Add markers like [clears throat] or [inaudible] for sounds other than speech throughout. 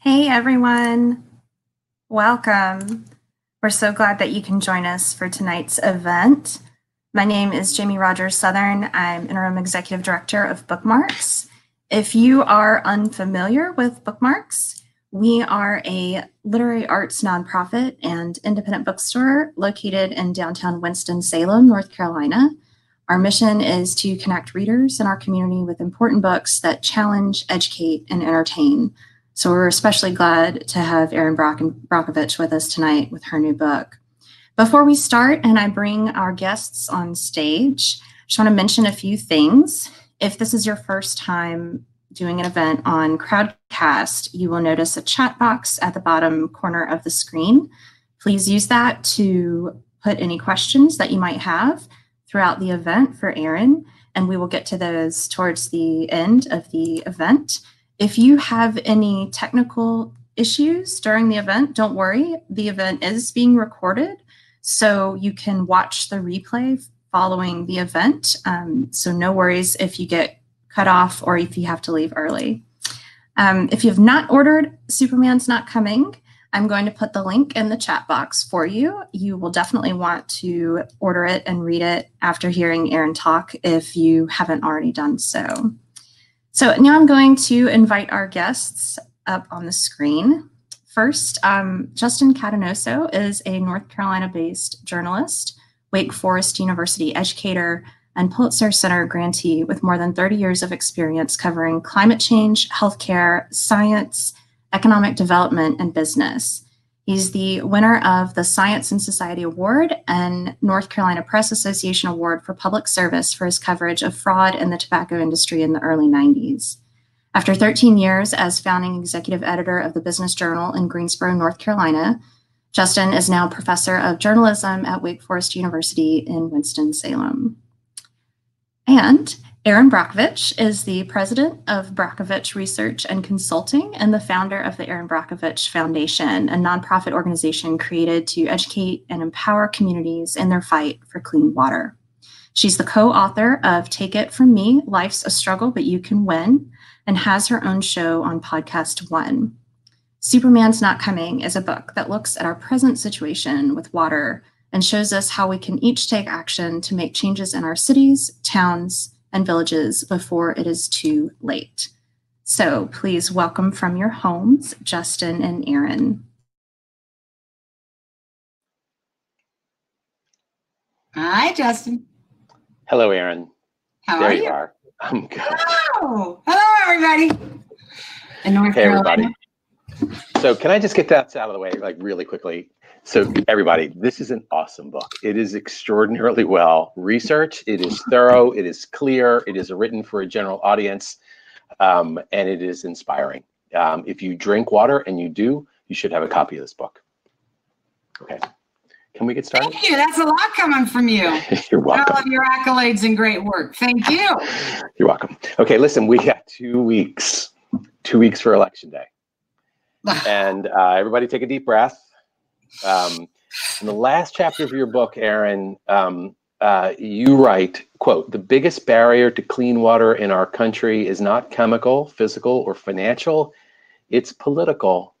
Hey everyone, welcome. We're so glad that you can join us for tonight's event. My name is Jamie Rogers Southern. I'm Interim Executive Director of Bookmarks. If you are unfamiliar with Bookmarks, we are a literary arts nonprofit and independent bookstore located in downtown Winston-Salem, North Carolina. Our mission is to connect readers in our community with important books that challenge, educate, and entertain so we're especially glad to have Erin Brockovich with us tonight with her new book. Before we start and I bring our guests on stage, I just want to mention a few things. If this is your first time doing an event on Crowdcast, you will notice a chat box at the bottom corner of the screen. Please use that to put any questions that you might have throughout the event for Erin, and we will get to those towards the end of the event. If you have any technical issues during the event, don't worry. The event is being recorded, so you can watch the replay following the event. Um, so no worries if you get cut off or if you have to leave early. Um, if you have not ordered Superman's Not Coming, I'm going to put the link in the chat box for you. You will definitely want to order it and read it after hearing Erin talk if you haven't already done so. So now I'm going to invite our guests up on the screen. First, um, Justin Catanoso is a North Carolina-based journalist, Wake Forest University educator, and Pulitzer Center grantee with more than 30 years of experience covering climate change, healthcare, science, economic development, and business. He's the winner of the Science and Society Award and North Carolina Press Association Award for Public Service for his coverage of fraud in the tobacco industry in the early 90s. After 13 years as founding executive editor of the Business Journal in Greensboro, North Carolina, Justin is now professor of journalism at Wake Forest University in Winston-Salem. And Erin Brockovich is the president of Brockovich Research and Consulting and the founder of the Erin Brockovich Foundation, a nonprofit organization created to educate and empower communities in their fight for clean water. She's the co author of Take It From Me Life's a Struggle, But You Can Win, and has her own show on Podcast One. Superman's Not Coming is a book that looks at our present situation with water and shows us how we can each take action to make changes in our cities, towns, and villages before it is too late. So please welcome from your homes, Justin and Erin. Hi, Justin. Hello, Erin. How there are you? you? are. I'm good. Hello. Hello, everybody. In North Hey, Carolina. everybody. So, can I just get that out of the way, like really quickly? So, everybody, this is an awesome book. It is extraordinarily well researched. It is thorough. It is clear. It is written for a general audience, um, and it is inspiring. Um, if you drink water, and you do, you should have a copy of this book. Okay. Can we get started? Thank you. That's a lot coming from you. [laughs] You're welcome. All of your accolades and great work. Thank you. [laughs] You're welcome. Okay, listen, we got two weeks, two weeks for election day. [laughs] and uh, everybody take a deep breath. Um, in the last chapter of your book, Erin, um, uh, you write, quote, the biggest barrier to clean water in our country is not chemical, physical, or financial, it's political.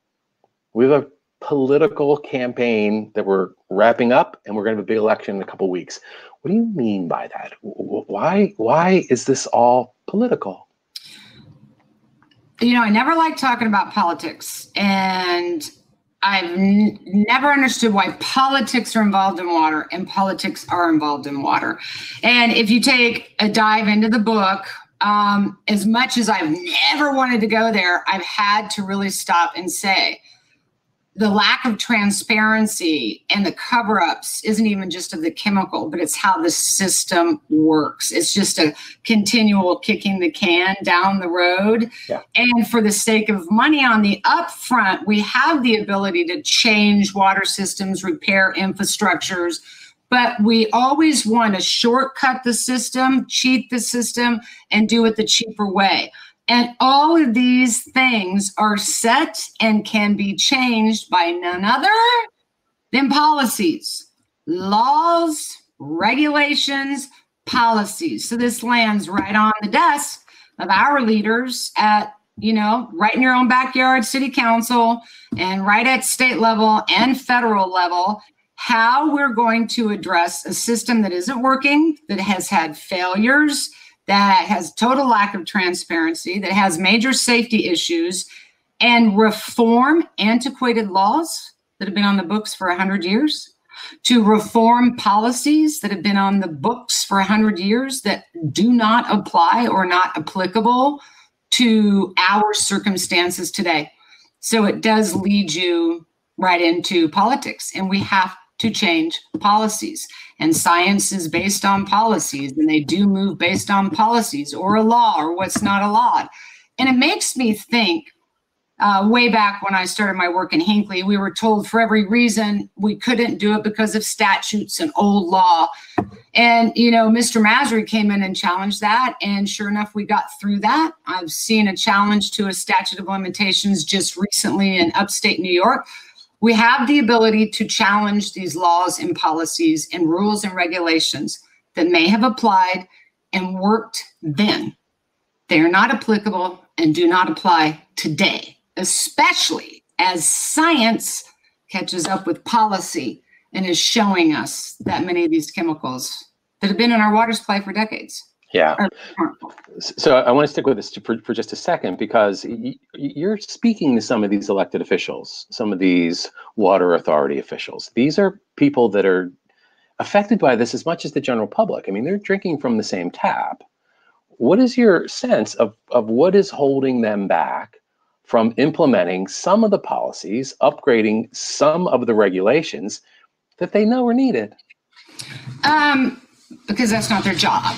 We have a political campaign that we're wrapping up and we're going to have a big election in a couple weeks. What do you mean by that? Why, why is this all political? you know, I never like talking about politics, and I've n- never understood why politics are involved in water and politics are involved in water. And if you take a dive into the book, um, as much as I've never wanted to go there, I've had to really stop and say, the lack of transparency and the cover ups isn't even just of the chemical, but it's how the system works. It's just a continual kicking the can down the road. Yeah. And for the sake of money on the upfront, we have the ability to change water systems, repair infrastructures, but we always want to shortcut the system, cheat the system, and do it the cheaper way. And all of these things are set and can be changed by none other than policies, laws, regulations, policies. So this lands right on the desk of our leaders at you know, right in your own backyard, city council, and right at state level and federal level, how we're going to address a system that isn't working, that has had failures, that has total lack of transparency, that has major safety issues, and reform antiquated laws that have been on the books for 100 years, to reform policies that have been on the books for 100 years that do not apply or not applicable to our circumstances today. So it does lead you right into politics, and we have to change policies. And science is based on policies, and they do move based on policies or a law or what's not a law. And it makes me think uh, way back when I started my work in Hinkley, we were told for every reason we couldn't do it because of statutes and old law. And, you know, Mr. Masry came in and challenged that. And sure enough, we got through that. I've seen a challenge to a statute of limitations just recently in upstate New York we have the ability to challenge these laws and policies and rules and regulations that may have applied and worked then. They are not applicable and do not apply today, especially as science catches up with policy and is showing us that many of these chemicals that have been in our water supply for decades yeah. So I want to stick with this for, for just a second because you're speaking to some of these elected officials, some of these water authority officials. These are people that are affected by this as much as the general public. I mean, they're drinking from the same tap. What is your sense of, of what is holding them back from implementing some of the policies, upgrading some of the regulations that they know are needed? Um, because that's not their job.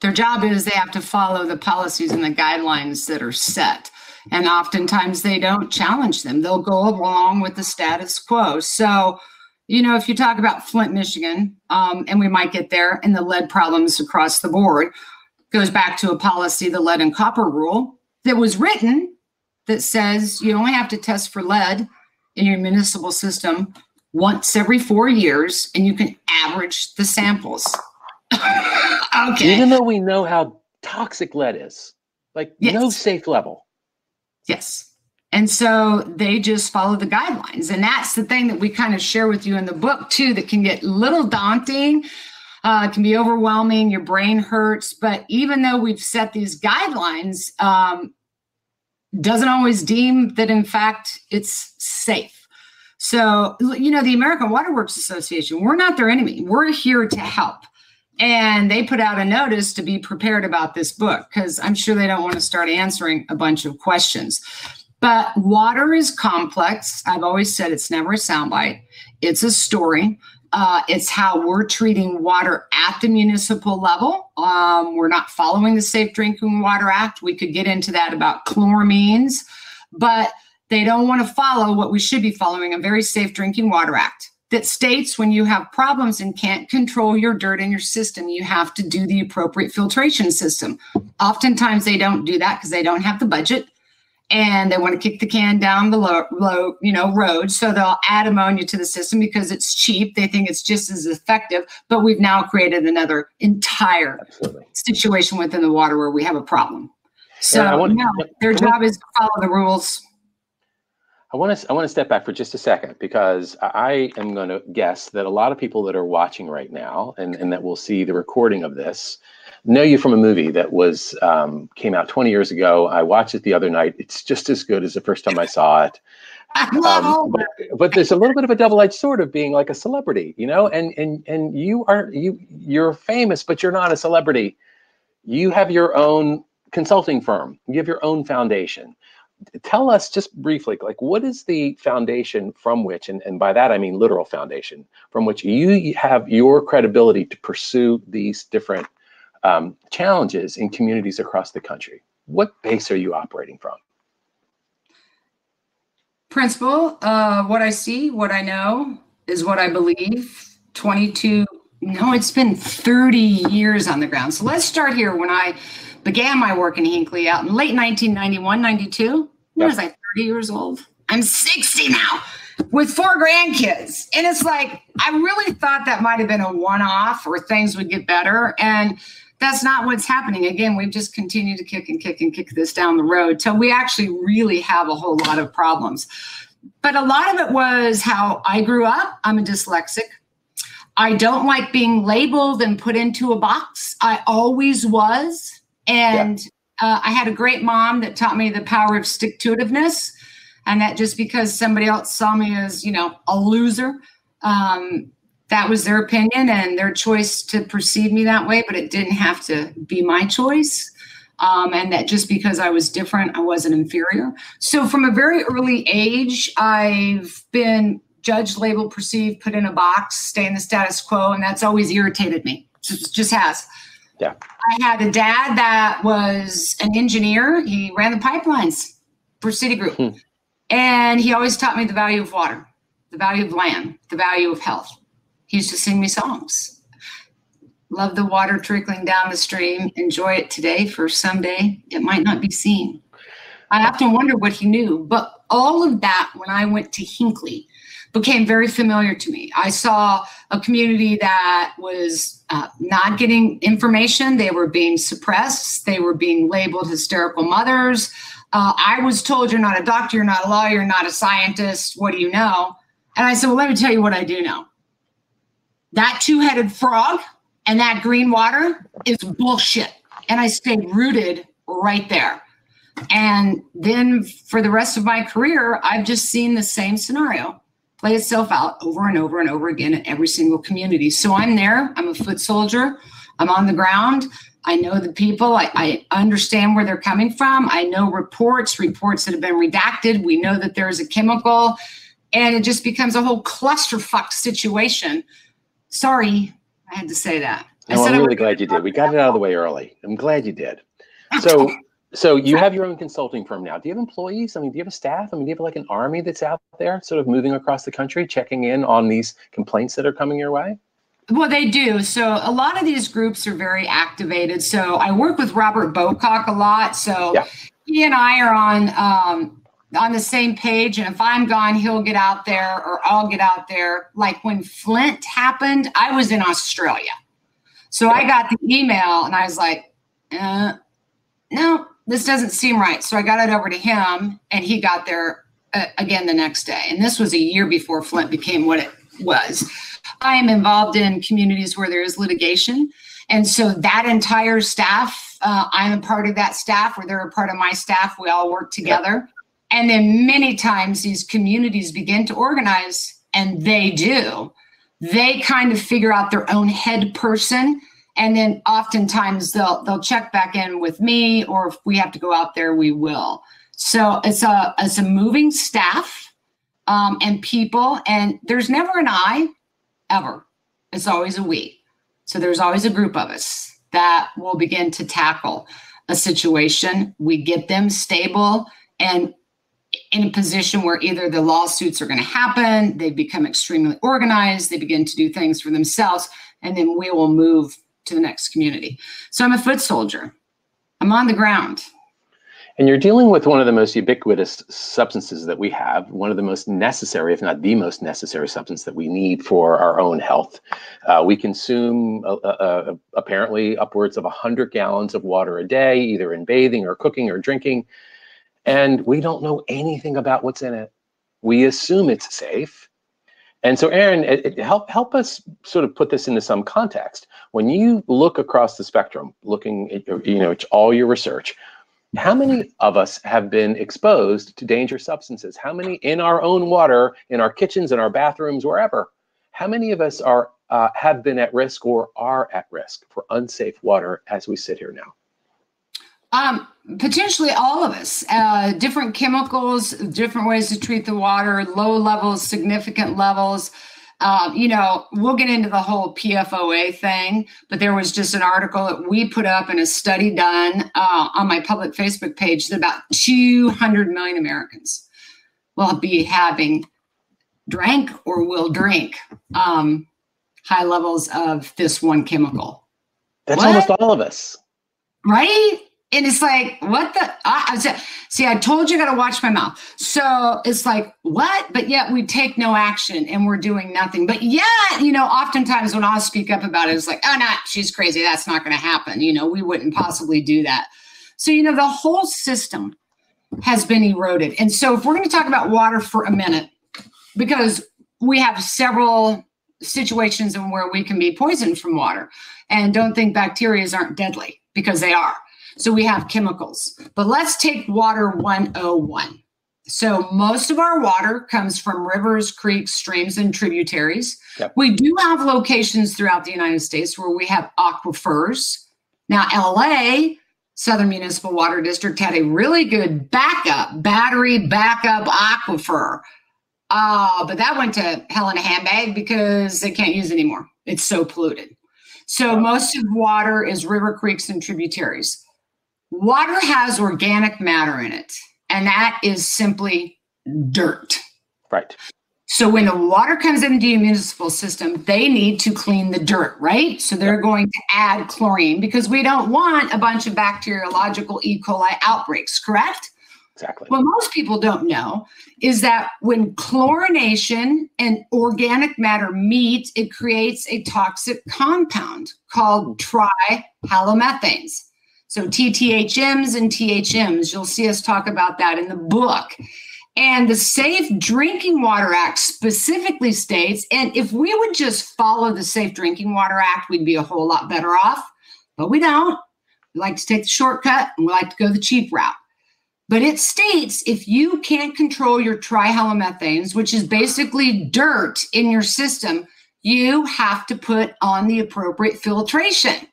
Their job is they have to follow the policies and the guidelines that are set. And oftentimes they don't challenge them. They'll go along with the status quo. So, you know, if you talk about Flint, Michigan, um, and we might get there, and the lead problems across the board, goes back to a policy, the lead and copper rule, that was written that says you only have to test for lead in your municipal system once every four years, and you can average the samples. [laughs] okay. Even though we know how toxic lead is, like yes. no safe level. Yes. And so they just follow the guidelines. And that's the thing that we kind of share with you in the book, too, that can get a little daunting. Uh, it can be overwhelming. Your brain hurts. But even though we've set these guidelines, um, doesn't always deem that, in fact, it's safe. So, you know, the American Water Works Association, we're not their enemy. We're here to help and they put out a notice to be prepared about this book because I'm sure they don't want to start answering a bunch of questions. But water is complex. I've always said it's never a soundbite, it's a story. Uh, it's how we're treating water at the municipal level. Um, we're not following the Safe Drinking Water Act. We could get into that about chloramines, but they don't want to follow what we should be following a very Safe Drinking Water Act that states when you have problems and can't control your dirt in your system, you have to do the appropriate filtration system. Oftentimes they don't do that because they don't have the budget and they want to kick the can down the low, low, you know, road. So they'll add ammonia to the system because it's cheap. They think it's just as effective. But we've now created another entire Absolutely. situation within the water where we have a problem. So want, no, their job is to follow the rules I want to I want to step back for just a second because I am going to guess that a lot of people that are watching right now and, and that will see the recording of this know you from a movie that was um, came out 20 years ago. I watched it the other night. It's just as good as the first time I saw it. [laughs] Um, but, but, there's a little bit of a double-edged sword of being like a celebrity, you know, and and and you are you you're famous, but you're not a celebrity. You have your own consulting firm. You have your own foundation tell us just briefly, like what is the foundation from which, and, and by that I mean literal foundation, from which you have your credibility to pursue these different um, challenges in communities across the country? What base are you operating from? Principal, uh, what I see, what I know is what I believe. 22, no, it's been 30 years on the ground. So let's start here when I began my work in Hinkley out in late 1991, 92. I was like 30 years old. I'm 60 now with four grandkids. And it's like, I really thought that might have been a one off or things would get better. And that's not what's happening. Again, we've just continued to kick and kick and kick this down the road till we actually really have a whole lot of problems. But a lot of it was how I grew up. I'm a dyslexic. I don't like being labeled and put into a box. I always was. And yeah. uh, I had a great mom that taught me the power of stick to itiveness. And that just because somebody else saw me as, you know, a loser, um, that was their opinion and their choice to perceive me that way, but it didn't have to be my choice. Um, and that just because I was different, I wasn't inferior. So from a very early age, I've been judged, labeled, perceived, put in a box, stay in the status quo, and that's always irritated me. Just, just has. Yeah. I had a dad that was an engineer. He ran the pipelines for Citigroup. Hmm. And he always taught me the value of water, the value of land, the value of health. He used to sing me songs. Love the water trickling down the stream. Enjoy it today, for someday it might not be seen. I often wonder what he knew, but all of that when I went to Hinkley became very familiar to me. I saw a community that was uh, not getting information, they were being suppressed, they were being labeled hysterical mothers. Uh, I was told you're not a doctor, you're not a lawyer, you're not a scientist. What do you know? And I said, Well, let me tell you what I do know. That two headed frog and that green water is bullshit. And I stayed rooted right there. And then for the rest of my career, I've just seen the same scenario play itself out over and over and over again in every single community. So I'm there, I'm a foot soldier, I'm on the ground. I know the people, I, I, understand where they're coming from. I know reports, reports that have been redacted. We know that there's a chemical, and it just becomes a whole clusterfuck situation. Sorry, I had to say that. No, I'm really glad you did. We got it out of the way early. I'm glad you did. So [laughs] so you have your own consulting firm now. Do you have employees? I mean, do you have a staff? I mean, do you have like an army that's out there sort of moving across the country, checking in on these complaints that are coming your way? Well, they do. So a lot of these groups are very activated. So I work with Robert Bowcock a lot. So yeah. he and I are on um, on the same page. And if I'm gone, he'll get out there or I'll get out there. Like when Flint happened, I was in Australia. So I got the email and I was like, uh, no, this doesn't seem right. So I got it over to him, and he got there uh, again the next day. And this was a year before Flint became what it was. I am involved in communities where there is litigation. And so that entire staff, uh, I'm a part of that staff, or they're a part of my staff. We all work together. And then many times these communities begin to organize, and they do. They kind of figure out their own head person and then oftentimes they'll they'll check back in with me or if we have to go out there we will. So it's a it's a moving staff um, and people and there's never an i ever. It's always a we. So there's always a group of us that will begin to tackle a situation. We get them stable and in a position where either the lawsuits are going to happen they become extremely organized they begin to do things for themselves and then we will move to the next community. So I'm a foot soldier. I'm on the ground. And you're dealing with one of the most ubiquitous substances that we have, one of the most necessary, if not the most necessary substance that we need for our own health. Uh, we consume uh, uh, uh apparently upwards of 100 gallons of water a day, either in bathing or cooking or drinking. And we don't know anything about what's in it. We assume it's safe and so, Erin, it, it help help us sort of put this into some context. When you look across the spectrum, looking at your, you know all your research, how many of us have been exposed to dangerous substances? How many in our own water, in our kitchens, in our bathrooms, wherever? How many of us are uh, have been at risk or are at risk for unsafe water as we sit here now? Um, potentially all of us. Uh, different chemicals, different ways to treat the water, low levels, significant levels. Uh, you know, we'll get into the whole PFOA thing, but there was just an article that we put up and a study done uh, on my public Facebook page that about 200 million Americans will be having drank or will drink um, high levels of this one chemical. That's what? almost all of us. Right? And it's like, what the? I, I said, see, I told you, got to watch my mouth. So it's like, what? But yet we take no action and we're doing nothing. But yet, you know, oftentimes when i'll speak up about it, it's like, oh, no, she's crazy. That's not going to happen. You know, we wouldn't possibly do that. So, you know, the whole system has been eroded. And so if we're going to talk about water for a minute, because we have several situations in where we can be poisoned from water and don't think bacteria aren't deadly because they are so we have chemicals. But let's take water 101. So most of our water comes from rivers, creeks, streams, and tributaries. Yep. We do have locations throughout the United States where we have aquifers. Now, LA, Southern Municipal Water District, had a really good backup, battery backup aquifer. Uh, but that went to hell in a handbag because they can't use it anymore. It's so polluted. So most of water is river, creeks, and tributaries. Water has organic matter in it, and that is simply dirt. Right. So when the water comes into your municipal system, they need to clean the dirt, right? So they're going to add chlorine because we don't want a bunch of bacteriological E. coli outbreaks, correct? Exactly. What most people don't know is that when chlorination and organic matter meet, it creates a toxic compound called hmm. trihalomethanes. So TTHMs and THMs, you'll see us talk about that in the book. And the Safe Drinking Water Act specifically states, and if we would just follow the Safe Drinking Water Act, we'd be a whole lot better off. But we don't. We like to take the shortcut and we like to go the cheap route. But it states if you can't control your trihalomethanes, which is basically dirt in your system, you have to put on the appropriate filtration.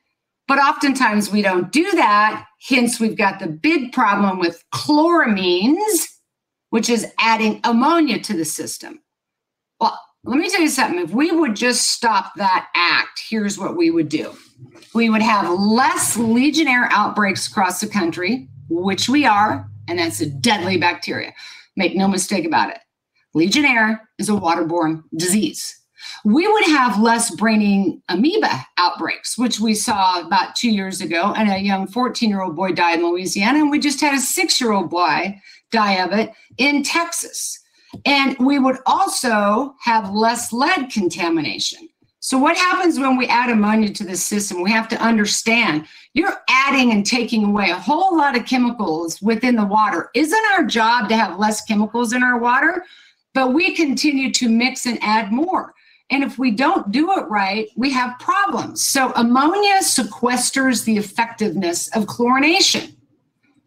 But oftentimes we don't do that. Hence, we've got the big problem with chloramines, which is adding ammonia to the system. Well, let me tell you something. If we would just stop that act, here's what we would do we would have less Legionnaire outbreaks across the country, which we are, and that's a deadly bacteria. Make no mistake about it. Legionnaire is a waterborne disease we would have less braining amoeba outbreaks, which we saw about two years ago. And a young 14 year old boy died in Louisiana. And we just had a six year old boy die of it in Texas. And we would also have less lead contamination. So, what happens when we add ammonia to the system? We have to understand you're adding and taking away a whole lot of chemicals within the water. Isn't our job to have less chemicals in our water? But we continue to mix and add more. And if we don't do it right, we have problems. So ammonia sequesters the effectiveness of chlorination.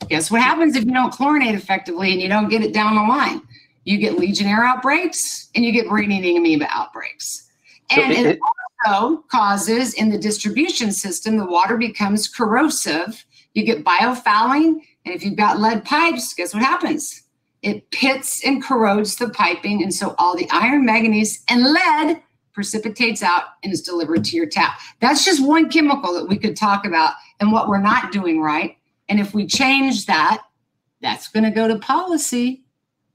Guess what happens if you don't chlorinate effectively and you don't get it down the line? You get Legionnaire outbreaks and you get brain eating amoeba outbreaks. So and it, it also causes in the distribution system, the water becomes corrosive. You get biofouling. And if you've got lead pipes, guess what happens? It pits and corrodes the piping. And so all the iron, manganese, and lead precipitates out and is delivered to your tap. That's just one chemical that we could talk about and what we're not doing right. And if we change that, that's going to go to policy.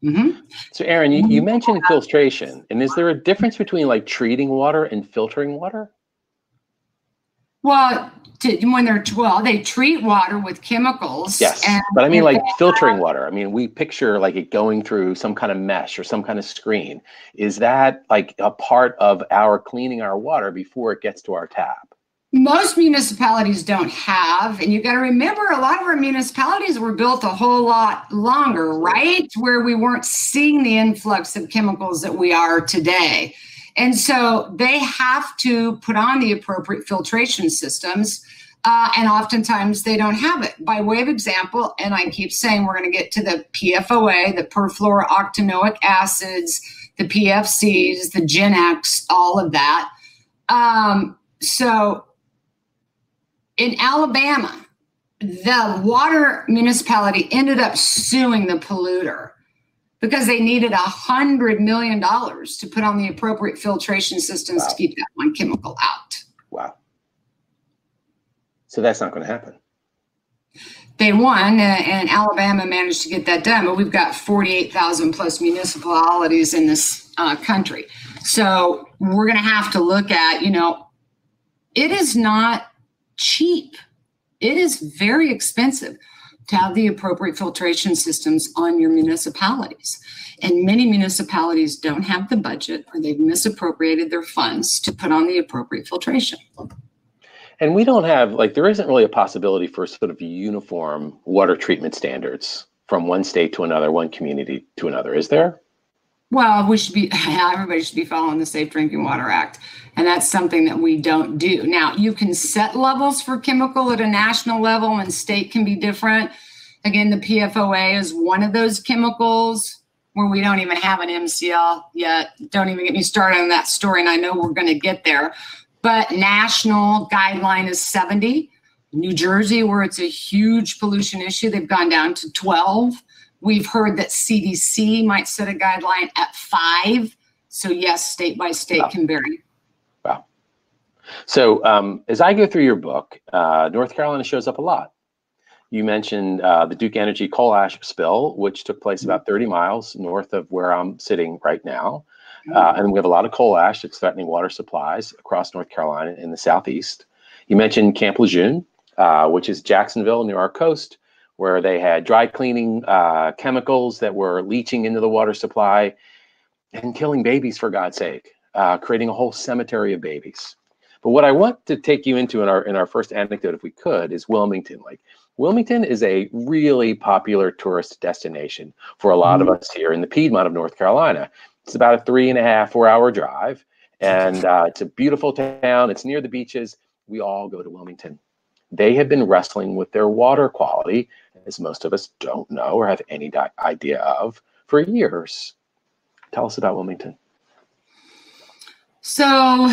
Mm-hmm. So, Erin, you, you mentioned filtration, and is there a difference between like treating water and filtering water? Well, to, when they're well, they treat water with chemicals. Yes, but I mean like filtering water. I mean, we picture like it going through some kind of mesh or some kind of screen. Is that like a part of our cleaning our water before it gets to our tap? Most municipalities don't have, and you got to remember, a lot of our municipalities were built a whole lot longer, right? Where we weren't seeing the influx of chemicals that we are today. And so they have to put on the appropriate filtration systems. Uh, and oftentimes they don't have it. By way of example, and I keep saying we're going to get to the PFOA, the perfluorooctanoic acids, the PFCs, the Gen-X, all of that. Um, so in Alabama, the water municipality ended up suing the polluter because they needed a hundred million dollars to put on the appropriate filtration systems wow. to keep that one chemical out. Wow. So that's not going to happen. They won, uh, and Alabama managed to get that done. But we've got 48,000 plus municipalities in this uh, country. So we're going to have to look at, you know, it is not cheap it is very expensive to have the appropriate filtration systems on your municipalities. And many municipalities don't have the budget or they've misappropriated their funds to put on the appropriate filtration. And we don't have, like, there isn't really a possibility for sort of uniform water treatment standards from one state to another, one community to another, is there? Well, we should be, [laughs] everybody should be following the Safe Drinking Water Act. And that's something that we don't do. Now, you can set levels for chemical at a national level, and state can be different. Again, the PFOA is one of those chemicals where we don't even have an MCL yet. Don't even get me started on that story, and I know we're going to get there. But national guideline is 70. New Jersey, where it's a huge pollution issue, they've gone down to 12. We've heard that CDC might set a guideline at five. So, yes, state by state wow. can vary. Wow. So, um, as I go through your book, uh, North Carolina shows up a lot. You mentioned uh, the Duke Energy coal ash spill, which took place about 30 miles north of where I'm sitting right now. Uh, and we have a lot of coal ash that's threatening water supplies across North Carolina in the southeast. You mentioned Camp Lejeune, uh, which is Jacksonville near our coast, where they had dry cleaning uh, chemicals that were leaching into the water supply and killing babies, for God's sake, uh, creating a whole cemetery of babies. But what I want to take you into in our in our first anecdote, if we could, is Wilmington. Like Wilmington is a really popular tourist destination for a lot mm-hmm. of us here in the Piedmont of North Carolina. It's about a three and a half, four hour drive. And uh, it's a beautiful town. It's near the beaches. We all go to Wilmington. They have been wrestling with their water quality, as most of us don't know or have any idea of, for years. Tell us about Wilmington. So,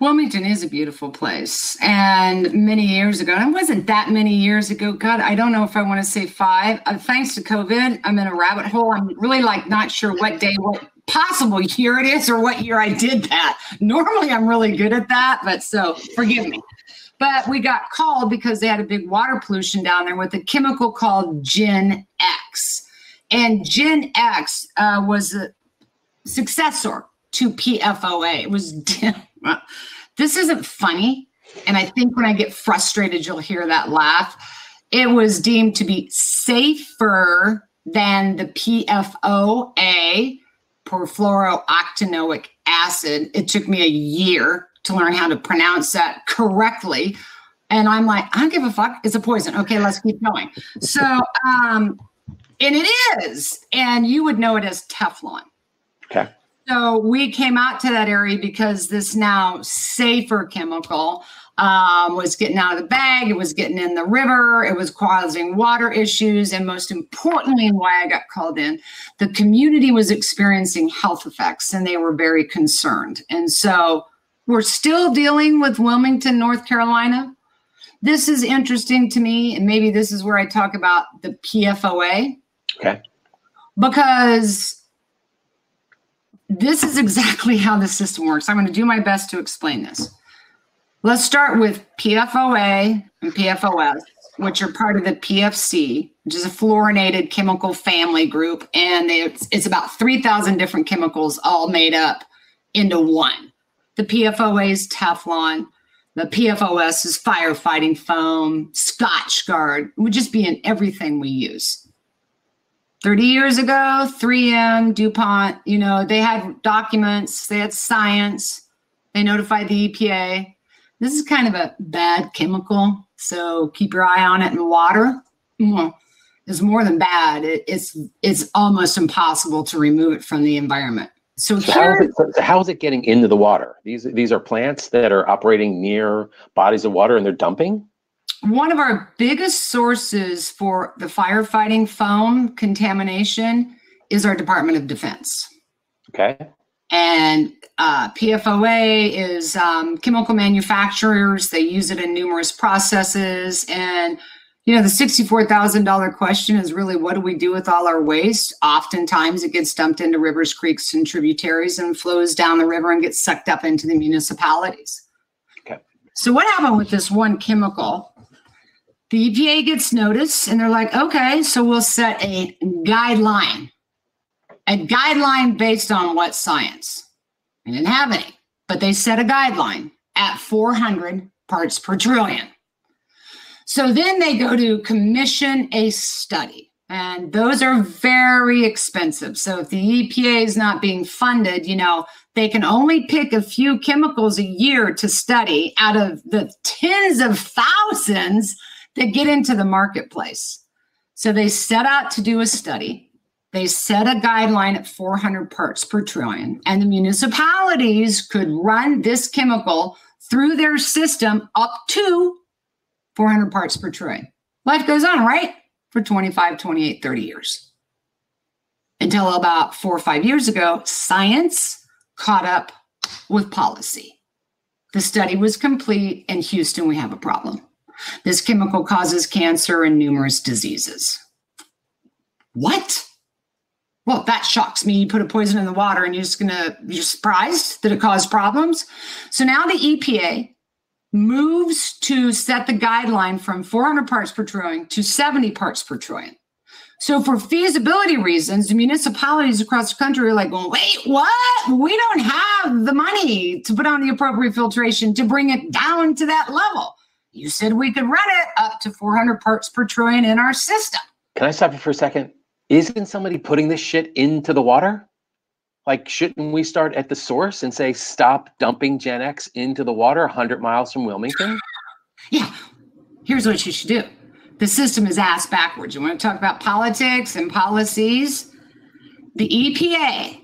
Wilmington is a beautiful place. And many years ago, and it wasn't that many years ago, God, I don't know if I want to say five. Uh, thanks to COVID, I'm in a rabbit hole. I'm really like not sure what day, what possible year it is or what year I did that. [laughs] Normally, I'm really good at that, but so forgive me. But we got called because they had a big water pollution down there with a chemical called Gen X. And Gen X uh, was a successor to PFOA. It was [laughs] this isn't funny. And I think when I get frustrated, you'll hear that laugh. It was deemed to be safer than the PFOA, perfluorooctanoic acid. It took me a year to learn how to pronounce that correctly. And I'm like, I don't give a fuck. It's a poison. Okay, let's keep going. So, um, and it is. And you would know it as Teflon. Okay. So we came out to that area because this now safer chemical um, was getting out of the bag. It was getting in the river. It was causing water issues. And most importantly, and why I got called in, the community was experiencing health effects and they were very concerned. And so we're still dealing with Wilmington, North Carolina. This is interesting to me. And maybe this is where I talk about the PFOA. Okay. Because this is exactly [laughs] how the system works. I'm going to do my best to explain this. Let's start with PFOA and PFOS, which are part of the PFC, which is a fluorinated chemical family group. And it's, it's about 3,000 different chemicals all made up into one. The PFOA is Teflon. The PFOS is firefighting foam, Scotchgard. It would just be in everything we use. 30 years ago, 3M, DuPont, you know, they had documents, they had science, they notified the EPA. This is kind of a bad chemical, so keep your eye on it in water. It's more than bad. It, it's it's almost impossible to remove it from the environment. So, so, how is it, so how is it getting into the water? These these are plants that are operating near bodies of water and they're dumping one of our biggest sources for the firefighting foam contamination is our Department of Defense. Okay. And uh, PFOA is um, chemical manufacturers. They use it in numerous processes. And, you know, the $64,000 question is really what do we do with all our waste? Oftentimes it gets dumped into rivers, creeks, and tributaries and flows down the river and gets sucked up into the municipalities. Okay. So, what happened with this one chemical the EPA gets notice and they're like, okay, so we'll set a guideline. A guideline based on what science? They didn't have any, but they set a guideline at 400 parts per trillion. So then they go to commission a study. And those are very expensive. So if the EPA is not being funded, you know, they can only pick a few chemicals a year to study out of the tens of thousands that get into the marketplace. So they set out to do a study. They set a guideline at 400 parts per trillion, and the municipalities could run this chemical through their system up to 400 parts per trillion. Life goes on, right? For 25, 28, 30 years. Until about four or five years ago, science caught up with policy. The study was complete. In Houston, we have a problem. This chemical causes cancer and numerous diseases. What? Well, that shocks me. You put a poison in the water and you're just gonna, you're surprised that it caused problems. So now the EPA moves to set the guideline from 400 parts per trillion to 70 parts per trillion. So, for feasibility reasons, the municipalities across the country are like, wait, what? We don't have the money to put on the appropriate filtration to bring it down to that level. You said we could run it up to 400 parts per trillion in our system. Can I stop you for a second? Isn't somebody putting this shit into the water? Like, shouldn't we start at the source and say, stop dumping Gen X into the water 100 miles from Wilmington? [laughs] Yeah. Here's what you should do the system is ass backwards. You want to talk about politics and policies? The EPA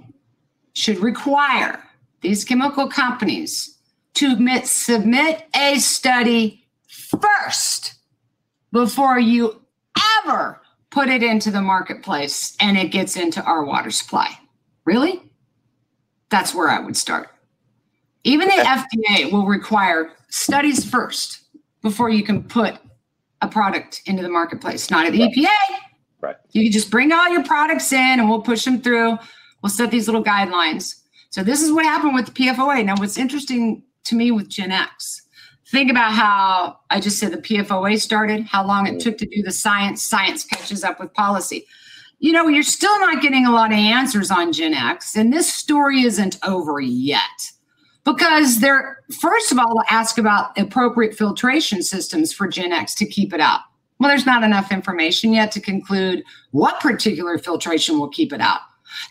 should require these chemical companies to admit, submit a study first before you ever put it into the marketplace and it gets into our water supply. Really? That's where I would start. Even the FDA will require studies first before you can put a product into the marketplace, not at the right. EPA. Right. You can just bring all your products in and we'll push them through. We'll set these little guidelines. So this is what happened with the PFOA. Now, what's interesting to me with Gen X, think about how I just said the PFOA started, how long it mm. took to do the science. Science catches up with policy. You know, you're still not getting a lot of answers on Gen X, and this story isn't over yet because they're first of all ask about appropriate filtration systems for Gen X to keep it out. Well, there's not enough information yet to conclude what particular filtration will keep it out.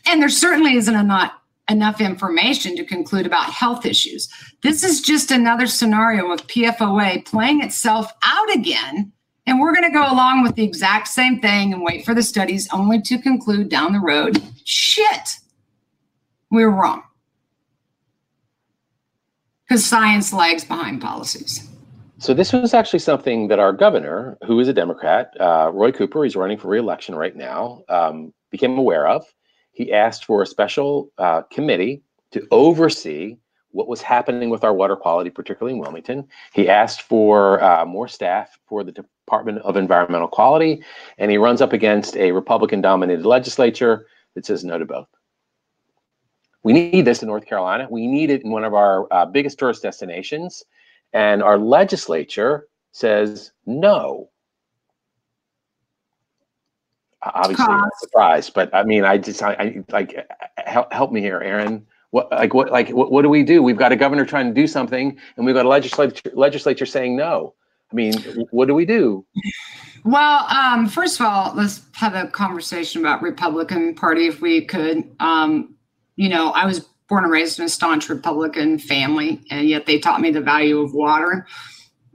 And there certainly isn't enough, enough information to conclude about health issues. This is just another scenario of PFOA playing itself out again. And we're going to go along with the exact same thing and wait for the studies only to conclude down the road shit, we're wrong because science lags behind policies. So this was actually something that our governor, who is a Democrat, uh, Roy Cooper, he's running for reelection right now, um, became aware of. He asked for a special uh, committee to oversee what was happening with our water quality, particularly in Wilmington. He asked for uh, more staff for the Department of Environmental Quality, and he runs up against a Republican-dominated legislature that says no to both. We need this in North Carolina. We need it in one of our uh, biggest tourist destinations. And our legislature says no. Obviously, not surprised, but I mean, I just, I, I like, help, help me here, Erin. What, like, what, like, what, what do we do? We've got a governor trying to do something, and we've got a legislature, legislature saying no. I mean, what do we do? Well, um, first of all, let's have a conversation about Republican Party if we could. Um, you know, I was born and raised in a staunch Republican family, and yet they taught me the value of water.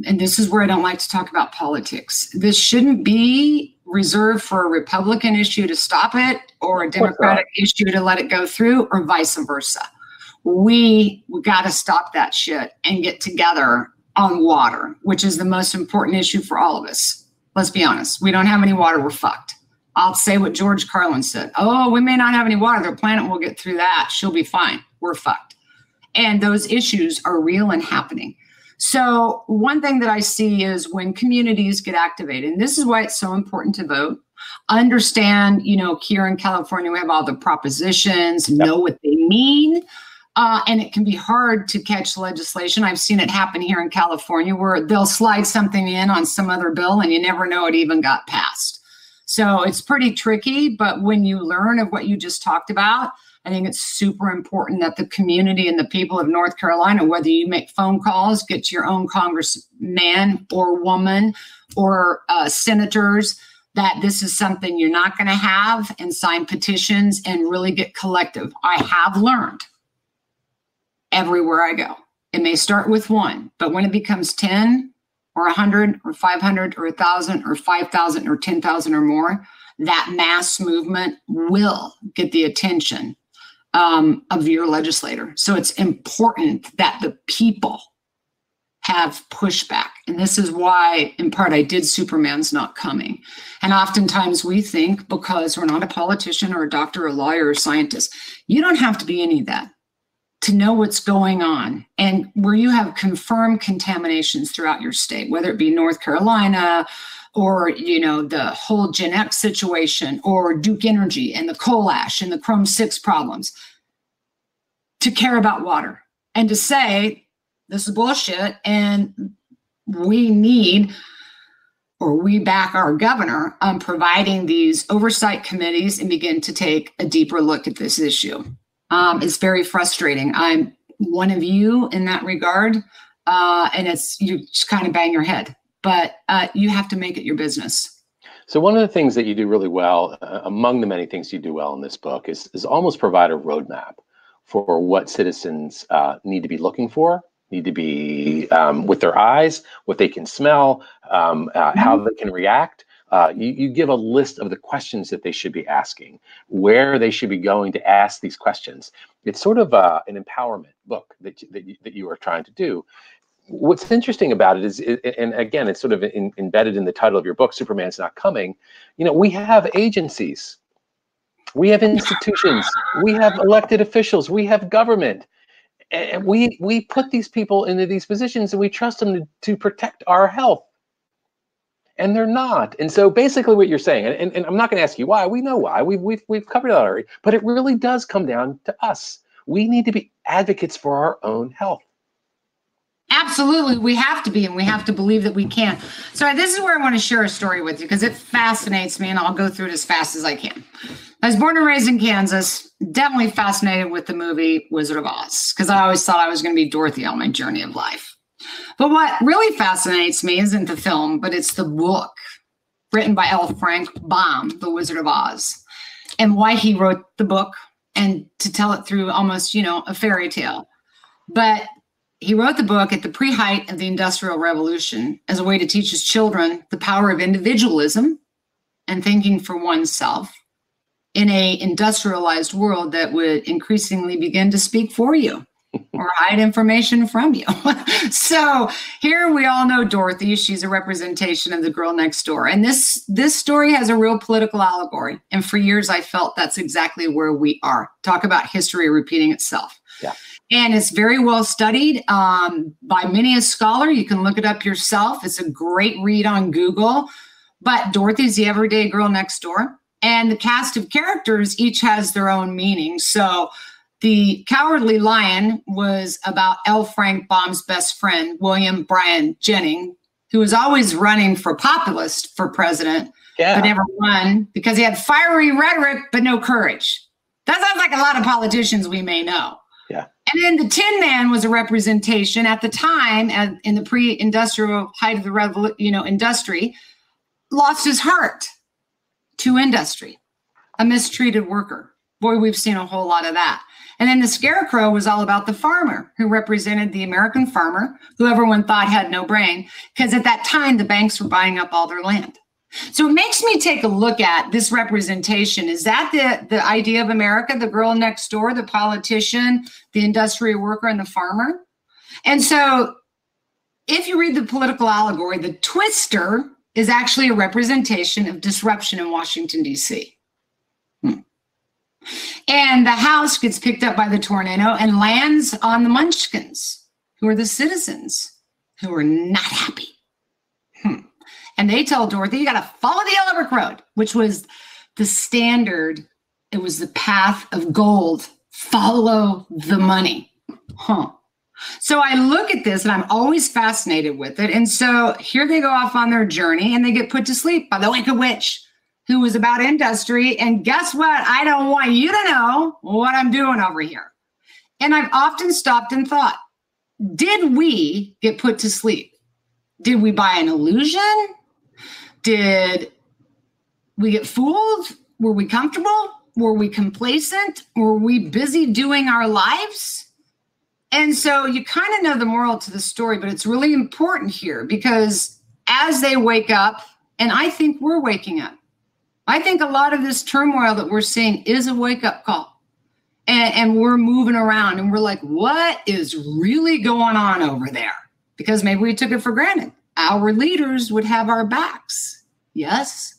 And this is where I don't like to talk about politics. This shouldn't be reserved for a Republican issue to stop it or a Democratic issue to let it go through, or vice versa. We, we got to stop that shit and get together on water, which is the most important issue for all of us. Let's be honest. We don't have any water, we're fucked. I'll say what George Carlin said. Oh, we may not have any water. The planet will get through that. She'll be fine. We're fucked. And those issues are real and happening. So, one thing that I see is when communities get activated, and this is why it's so important to vote, understand, you know, here in California, we have all the propositions, yep. know what they mean. Uh, and it can be hard to catch legislation. I've seen it happen here in California where they'll slide something in on some other bill and you never know it even got passed. So it's pretty tricky, but when you learn of what you just talked about, I think it's super important that the community and the people of North Carolina, whether you make phone calls, get your own congressman or woman or uh, senators, that this is something you're not going to have and sign petitions and really get collective. I have learned everywhere I go. It may start with one, but when it becomes 10 or 100 or 500 or 1,000 or 5,000 or 10,000 or more, that mass movement will get the attention um, of your legislator. So it's important that the people have pushback. And this is why, in part, I did Superman's Not Coming. And oftentimes we think because we're not a politician or a doctor or a lawyer or scientist, you don't have to be any of that to know what's going on. And where you have confirmed contaminations throughout your state, whether it be North Carolina or you know the whole GenX situation or Duke Energy and the coal ash and the Chrome 6 problems, to care about water and to say this is bullshit and we need or we back our governor on providing these oversight committees and begin to take a deeper look at this issue. Um, it's very frustrating. I'm one of you in that regard, uh, and it's you just kind of bang your head, but uh, you have to make it your business. So one of the things that you do really well, uh, among the many things you do well in this book, is is almost provide a roadmap for what citizens uh, need to be looking for need to be um, with their eyes, what they can smell, um, uh, mm-hmm. how they can react. Uh, you, you, give a list of the questions that they should be asking, where they should be going to ask these questions. It's sort of uh, an empowerment book that, that, you, that you are trying to do. What's interesting about it is, and again, it's sort of in, embedded in the title of your book, Superman's Not Coming. You know, we have agencies, we have institutions, we have elected officials, we have government. And we we put these people into these positions and we trust them to, to protect our health. And they're not. And so basically what you're saying and, and i'm not going to ask you why we know why. We've, we've, we've covered that already but it really does come down to us. We need to be advocates for our own health Absolutely, we have to be, and we have to believe that we can. So, this is where I want to share a story with you because it fascinates me, and I'll go through it as fast as I can. I was born and raised in Kansas. Definitely fascinated with the movie Wizard of Oz because I always thought I was going to be Dorothy on my journey of life. But what really fascinates me isn't the film, but it's the book written by L. Frank Baum, The Wizard of Oz, and why he wrote the book and to tell it through almost, you know, a fairy tale. But he wrote the book at the pre height of the Industrial Revolution as a way to teach his children the power of individualism and thinking for oneself in a industrialized world that would increasingly begin to speak for you [laughs] or hide information from you. [laughs] so here we all know Dorothy. She's a representation of the girl next door. And this this story has a real political allegory. And for years I felt that's exactly where we are. Talk about history repeating itself. Yeah. And it's very well studied um, by many a scholar. You can look it up yourself. It's a great read on Google. But Dorothy's the everyday girl next door and the cast of characters each has their own meaning. So the Cowardly Lion was about L. Frank Baum's best friend, William Bryan Jennings, who was always running for populist for president, yeah. but never won because he had fiery rhetoric but no courage. That sounds like a lot of politicians we may know. And then the Tin Man was a representation at the time, in the pre-industrial height of the revolution, you know, industry, lost his heart to industry, a mistreated worker. Boy, we've seen a whole lot of that. And then the scarecrow was all about the farmer who represented the American farmer, who everyone thought had no brain, because at that time the banks were buying up all their land. So it makes me take a look at this representation. Is that the, the idea of America, the girl next door, the politician, the industrial worker, and the farmer? And so if you read the political allegory, the twister is actually a representation of disruption in Washington, D.C. Hmm. And the house gets picked up by the tornado and lands on the Munchkins, who are the citizens who are not happy. And they tell Dorothy, you got to follow the yellow brick road, which was the standard. It was the path of gold. Follow the money. Huh. So I look at this and I'm always fascinated with it. And so here they go off on their journey and they get put to sleep by the Wicked Witch. who was about industry. And guess what? I don't want you to know what I'm doing over here. And I've often stopped and thought, did we get put to sleep? Did we buy an illusion? Did we get fooled? Were we comfortable? Were we complacent? Were we busy doing our lives? And so you kind of know the moral to the story, but it's really important here because as they wake up, and I think we're waking up, I think a lot of this turmoil that we're seeing is a wake up call. And, and, we're moving around and we're like, what is really going on over there? Because maybe we took it for granted. Our leaders would have our backs. Yes.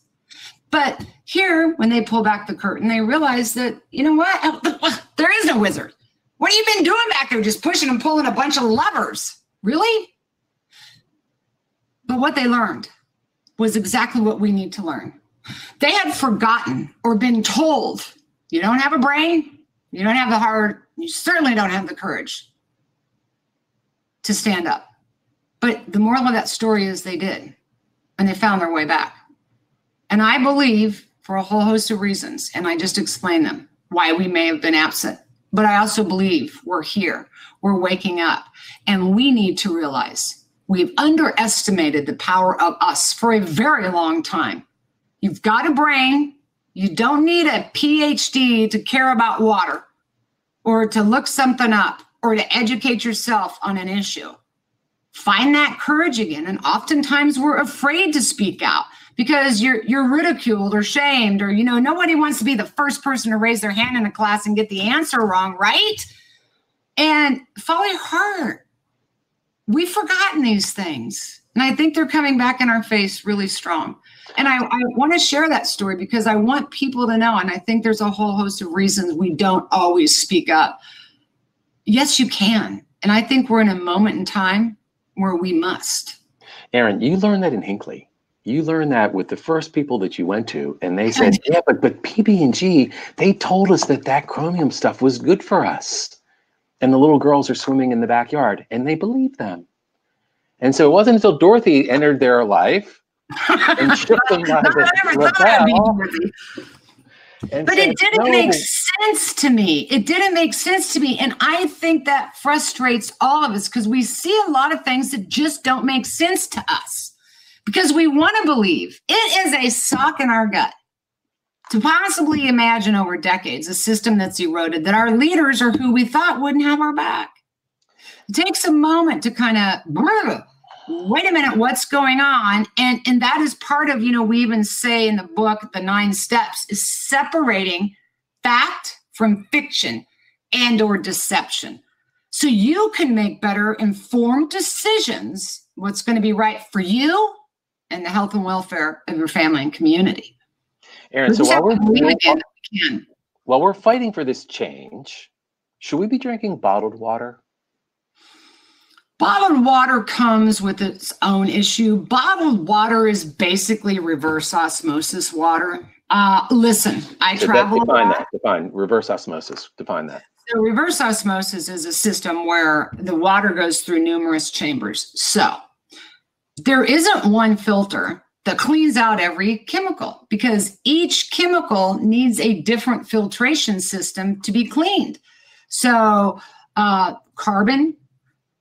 But here, when they pull back the curtain, they realize that, you know what? [laughs] There is no wizard. What have you been doing back there? Just pushing and pulling a bunch of levers. Really? But what they learned was exactly what we need to learn. They had forgotten or been told you don't have a brain, you don't have the heart, you certainly don't have the courage to stand up. But the moral of that story is they did, and they found their way back. And I believe for a whole host of reasons, and I just explained them why we may have been absent. But I also believe we're here, we're waking up, and we need to realize we've underestimated the power of us for a very long time. You've got a brain, you don't need a PhD to care about water or to look something up or to educate yourself on an issue. Find that courage again. And oftentimes we're afraid to speak out because you're you're ridiculed or shamed or you know nobody wants to be the first person to raise their hand in a class and get the answer wrong right? And follow your heart we've forgotten these things and i think they're coming back in our face really strong. And i, I want to share that story because i want people to know and i think there's a whole host of reasons we don't always speak up. Yes you can and i think we're in a moment in time where we must. Erin, you learned that in Hinkley. You learned that with the first people that you went to and they said yeah but but PG&E they told us that that chromium stuff was good for us. And the little girls are swimming in the backyard and they believed them. And so it wasn't until dorothy entered their life [laughs] and shook them out of the but said, it didn't no. make sense to me. It didn't make sense to me. And I think that frustrates all of us because we see a lot of things that just don't make sense to us because we want to believe it is a sock in our gut to possibly imagine over decades a system that's eroded that our leaders are who we thought wouldn't have our back. It takes a moment to kind of [laughs] wait a minute, what's going on? And and that is part of, you know, we even say in the book, the nine steps is separating fact from fiction and or deception. So you can make better informed decisions what's going to be right for you and the health and welfare of your family and community. Erin, so while we're, we while we're fighting for this change, should we be drinking bottled water? Bottled water comes with its own issue. Bottled water is basically reverse osmosis water. Uh, listen, I so travel. Define that. Define reverse osmosis. Define that. So, reverse osmosis is a system where the water goes through numerous chambers. So, there isn't one filter that cleans out every chemical because each chemical needs a different filtration system to be cleaned. So, uh, carbon,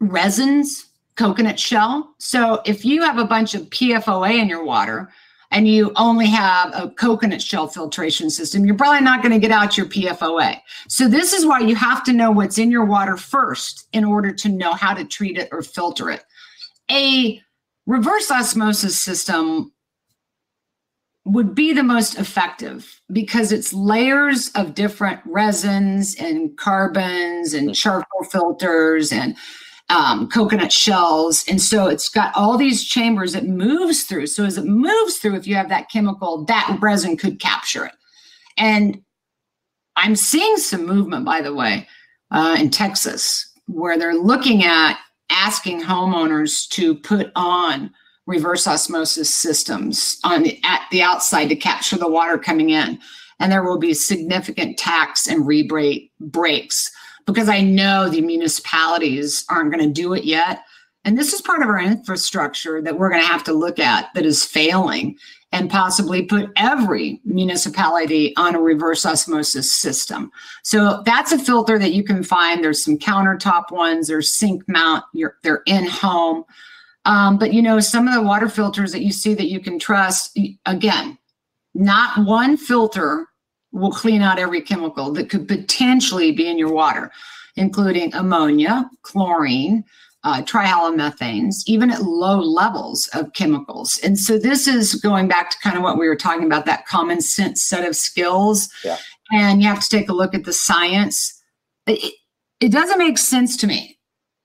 resins, coconut shell. So, if you have a bunch of PFOA in your water and you only have a coconut shell filtration system, you're probably not going to get out your PFOA. So, this is why you have to know what's in your water first in order to know how to treat it or filter it. A reverse osmosis system would be the most effective because it's layers of different resins and carbons and charcoal filters and um, coconut shells. And so it's got all these chambers it moves through. So as it moves through, if you have that chemical, that resin could capture it. And I'm seeing some movement, by the way, uh, in Texas, where they're looking at asking homeowners to put on reverse osmosis systems on the, at the outside to capture the water coming in and there will be significant tax and rebate breaks because i know the municipalities aren't going to do it yet And this is part of our infrastructure that we're going to have to look at that is failing and possibly put every municipality on a reverse osmosis system. So that's a filter that you can find. There's some countertop ones, there's sink mount, you're, they're in home. Um, but you know, some of the water filters that you see that you can trust, again, not one filter will clean out every chemical that could potentially be in your water, including ammonia, chlorine, uh, trihalomethanes, even at low levels of chemicals. And so this is going back to kind of what we were talking about that common sense set of skills. Yeah. And you have to take a look at the science. It, it doesn't make sense to me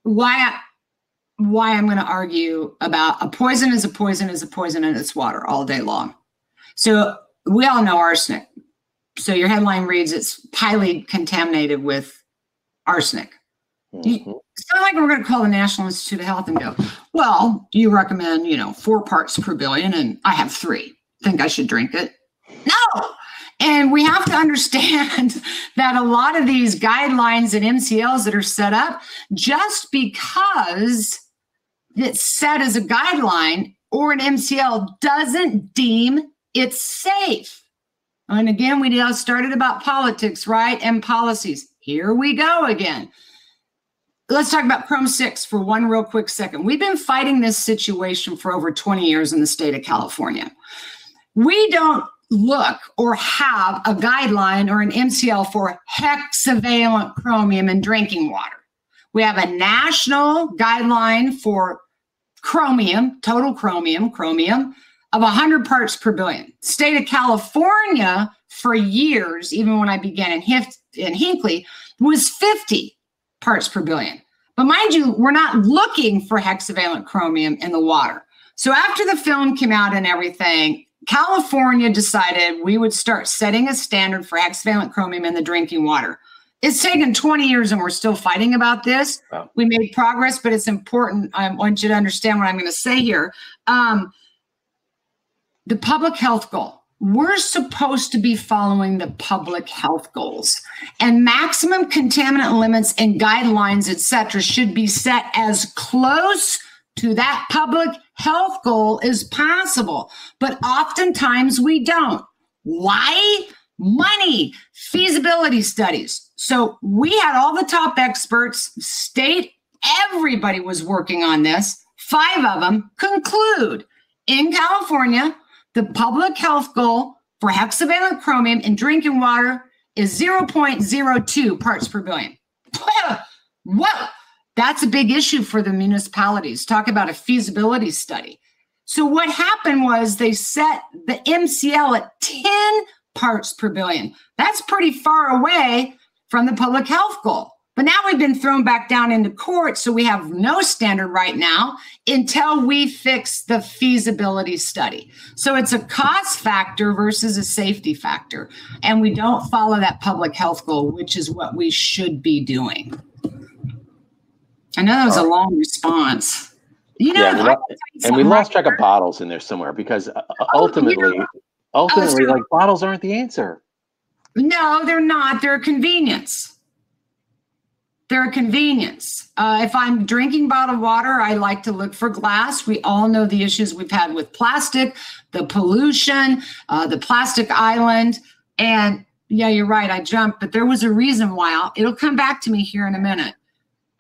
why I, why I'm going to argue about a poison is a poison is a poison in its water all day long. So we all know arsenic. So your headline reads it's highly contaminated with arsenic. Mm-hmm. It's not like we're going to call the National Institute of Health and go, well, you recommend, you know, four parts per billion, and I have three. Think I should drink it? No. And we have to understand [laughs] that a lot of these guidelines and MCLs that are set up, just because it's set as a guideline or an MCL doesn't deem it safe. And again, we now started about politics, right? And policies. Here we go again let's talk about Chrome 6 for one real quick second. We've been fighting this situation for over 20 years in the state of California. We don't look or have a guideline or an MCL for hexavalent chromium in drinking water. We have a national guideline for chromium, total chromium, chromium of 100 parts per billion. State of California for years, even when I began in, Hif- in Hinkley, was 50 parts per billion. But mind you, we're not looking for hexavalent chromium in the water. So after the film came out and everything, California decided we would start setting a standard for hexavalent chromium in the drinking water. It's taken 20 years and we're still fighting about this. Wow. We made progress, but it's important. I want you to understand what I'm going to say here. Um, the public health goal. We're supposed to be following the public health goals. And maximum contaminant limits and guidelines etc should be set as close to that public health goal as possible. But oftentimes we don't. Why? Money. Feasibility studies. So we had all the top experts state everybody was working on this. Five of them conclude. In california the public health goal for hexavalent chromium in drinking water is 0.02 parts per billion. [laughs] Whoa, that's a big issue for the municipalities. Talk about a feasibility study. So, what happened was they set the MCL at 10 parts per billion. That's pretty far away from the public health goal. But now we've been thrown back down into court, so we have no standard right now until we fix the feasibility study. So it's a cost factor versus a safety factor. And we don't follow that public health goal, which is what we should be doing. I know that was a long response. You know, yeah, and we lost track of bottles in there somewhere because uh, oh, ultimately, oh, ultimately, like bottles aren't the answer. No, they're not. They're a convenience. They're a convenience. Uh, if I'm drinking bottled water, I like to look for glass. We all know the issues we've had with plastic, the pollution, uh, the plastic island. And yeah, you're right. I jumped, but there was a reason why. It'll come back to me here in a minute.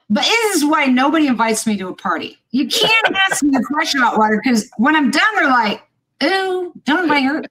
But this is why nobody invites me to a party. You can't [laughs] ask me a question about water because when I'm done, they're like, "Ooh, don't invite her."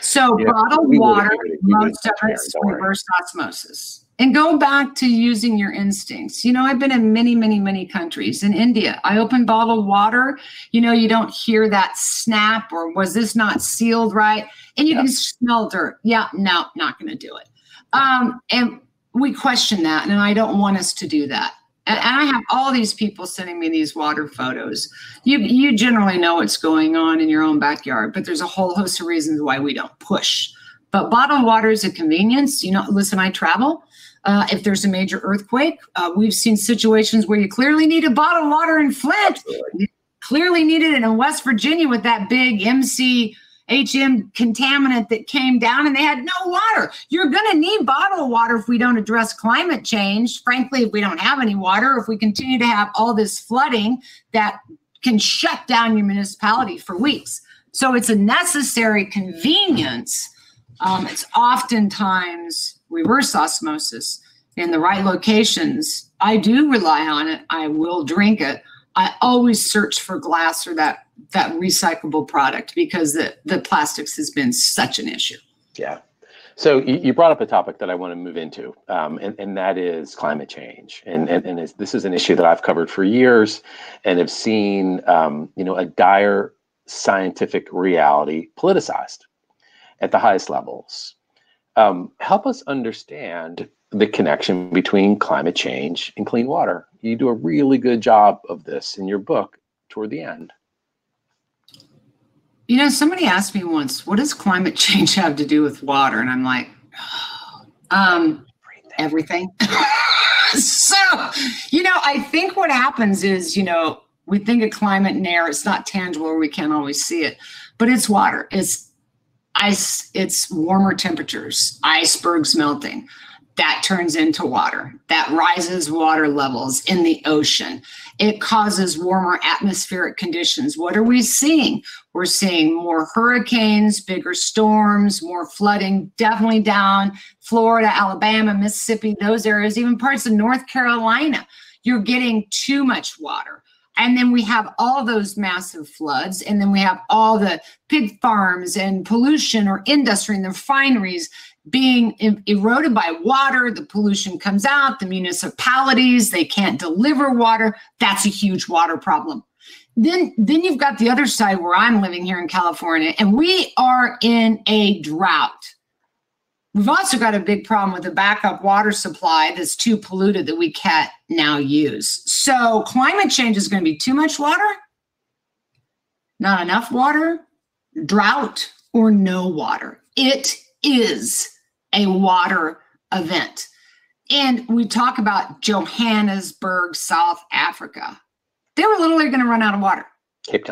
So yeah, bottled water, most of it's reverse osmosis and go back to using your instincts. You know, I've been in many, many, many countries. In India, I open bottled water. You know, you don't hear that snap or was this not sealed right? And you can smell dirt. Yeah, no, not going to do it. Um, and we question that, and I don't want us to do that. And, and I have all these people sending me these water photos. You you generally know what's going on in your own backyard, but there's a whole host of reasons why we don't push. But bottled water is a convenience. You know, listen, I travel uh, if there's a major earthquake. Uh, we've seen situations where you clearly need a bottle of water in Flint. You clearly needed it in West Virginia with that big MC HM contaminant that came down and they had no water. You're going to need bottled water if we don't address climate change. Frankly, if we don't have any water, if we continue to have all this flooding that can shut down your municipality for weeks. So it's a necessary convenience. Um, it's oftentimes reverse osmosis in the right locations. I do rely on it. I will drink it. I always search for glass or that that recyclable product because the the plastics has been such an issue. Yeah. So you, brought up a topic that I want to move into, um, and, and that is climate change. And, and, and this is an issue that I've covered for years and have seen, um, you know, a dire scientific reality politicized at the highest levels. Um, help us understand the connection between climate change and clean water. You do a really good job of this in your book toward the end. You know, somebody asked me once, what does climate [laughs] change have to do with water? And I'm like, um, everything. [laughs] so, you know, I think what happens is, you know, we think of climate and air, it's not tangible we can't always see it, but it's water. It's ice, it's warmer temperatures, icebergs melting that turns into water, that rises water levels in the ocean. It causes warmer atmospheric conditions. What are we seeing? We're seeing more hurricanes, bigger storms, more flooding, definitely down Florida, Alabama, Mississippi, those areas, even parts of North Carolina. You're getting too much water. And then we have all those massive floods, and then we have all the pig farms and pollution or industry and the refineries being eroded by water. The pollution comes out the municipalities they can't deliver water. That's a huge water problem. Then then you've got the other side where i'm living here in california and we are in a drought we've also got a big problem with the backup water supply that's too polluted that we can't now use so climate change is going to be too much water not enough water drought or no water it is a water event. And we talk about Johannesburg, South Africa. They were literally going to run out of water.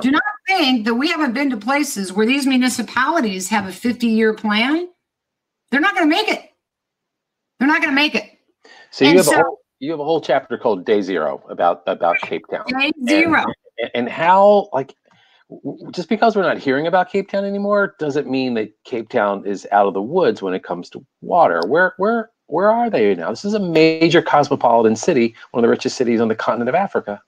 Do not think that we haven't been to places where these municipalities have a 50 year plan. They're not going to make it. They're not going to make it. So you have, so, a whole, you have a whole chapter called Day Zero about about Cape Town. Day Zero. And, and how like just because we're not hearing about Cape Town anymore doesn't mean that Cape Town is out of the woods when it comes to water. Where where where are they now? This is a major cosmopolitan city, one of the richest cities on the continent of Africa.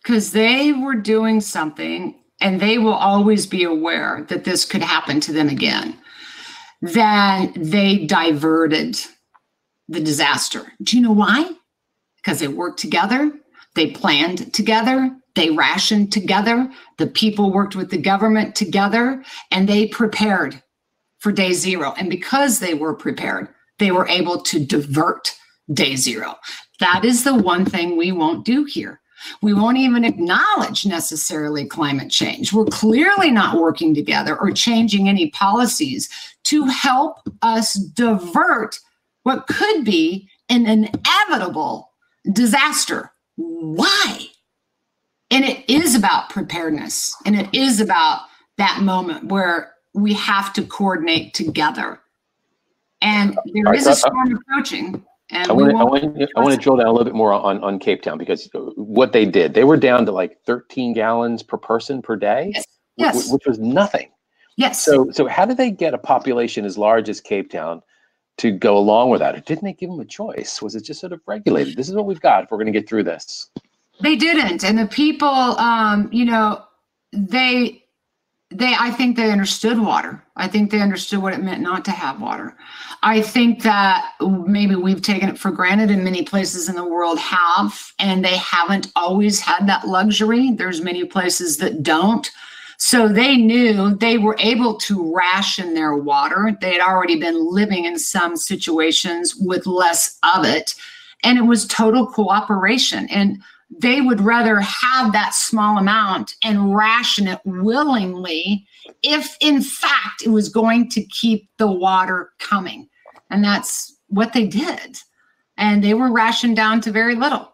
Because they were doing something, and they will always be aware that this could happen to them again. Then they diverted the disaster. Do you know why? Because they worked together, they planned together, they rationed together. The people worked with the government together and they prepared for day zero. And because they were prepared, they were able to divert day zero. That is the one thing we won't do here. We won't even acknowledge necessarily climate change. We're clearly not working together or changing any policies to help us divert what could be an inevitable disaster. Why? and it is about preparedness and it is about that moment where we have to coordinate together and there is a storm approaching and I want, to, I, want, I want to drill down a little bit more on, on Cape Town because what they did, they were down to like 13 gallons per person per day, yes. yes. which was nothing. Yes. So, so how did they get a population as large as Cape Town to go along with that? Or didn't they give them a choice? Was it just sort of regulated? This is what we've got if we're going to get through this. They didn't, and the people, um, you know, they they I think they understood water. I think they understood what it meant not to have water. I think that maybe we've taken it for granted and many places in the world have and they haven't always had that luxury. There's many places that don't. So they knew they were able to ration their water. They had already been living in some situations with less of it and it was total cooperation. And they would rather have that small amount and ration it willingly if in fact it was going to keep the water coming. And that's what they did. And they were rationed down to very little.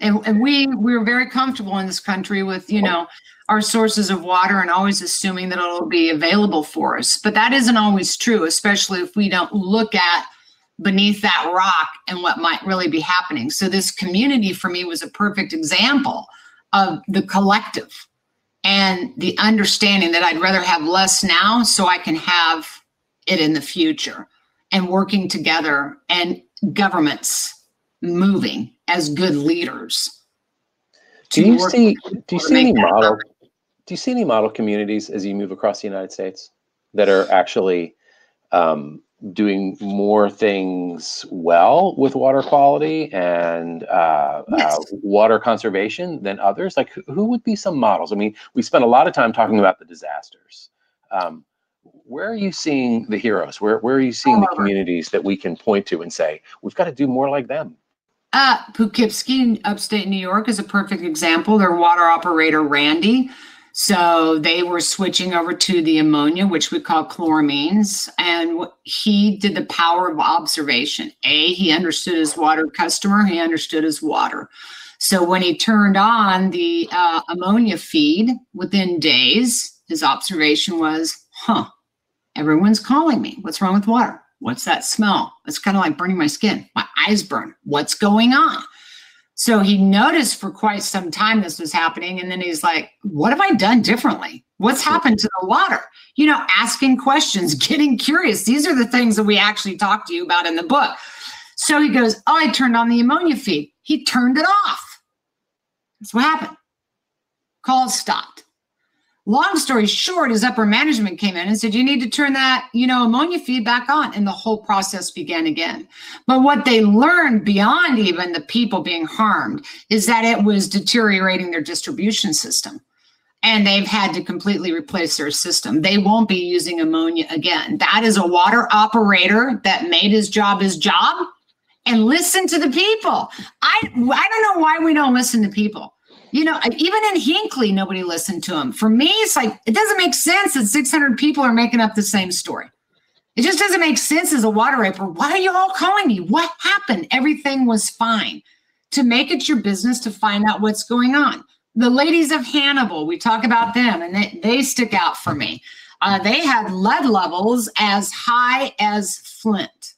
And, and we we were very comfortable in this country with you know our sources of water and always assuming that it'll be available for us. But that isn't always true, especially if we don't look at beneath that rock and what might really be happening. So, this community for me was a perfect example of the collective and the understanding that I'd rather have less now so I can have it in the future and working together and governments moving as good leaders. Do you see do you see any model do you see any model communities as you move across the United States that are actually um, doing more things well with water quality and uh, uh yes. uh, water conservation than others? Like, who would be some models? I mean, we spent a lot of time talking about the disasters. Um, where are you seeing the heroes? Where, where are you seeing the communities that we can point to and say, we've got to do more like them? Uh, Poughkeepsie, upstate New York, is a perfect example. Their water operator, Randy, so they were switching over to the ammonia, which we call chloramines. And he did the power of observation. A, he understood his water customer, he understood his water. So when he turned on the uh, ammonia feed within days, his observation was, huh, everyone's calling me. What's wrong with water? What's that smell? It's kind of like burning my skin. My eyes burn. What's going on? So he noticed for quite some time this was happening. And then he's like, What have I done differently? What's happened to the water? You know, asking questions, [laughs] getting curious. These are the things that we actually talk to you about in the book. So he goes, Oh, I turned on the ammonia feed. He turned it off. That's what happened. Calls stopped. Long story short, his upper management came in and said, you need to turn that, you know, ammonia feed back on. And the whole process began again. But what they learned beyond even the people being harmed is that it was deteriorating their distribution system. And they've had to completely replace their system. They won't be using ammonia again. That is a water operator that made his job his job and listen to the people. I I don't know why we don't listen to people you know, even in Hinkley, nobody listened to him. For me, it's like, it doesn't make sense that 600 people are making up the same story. It just doesn't make sense as a water raper. Why are you all calling me? What happened? Everything was fine. To make it your business to find out what's going on. The ladies of Hannibal, we talk about them and they, they stick out for me. Uh, they had lead levels as high as Flint.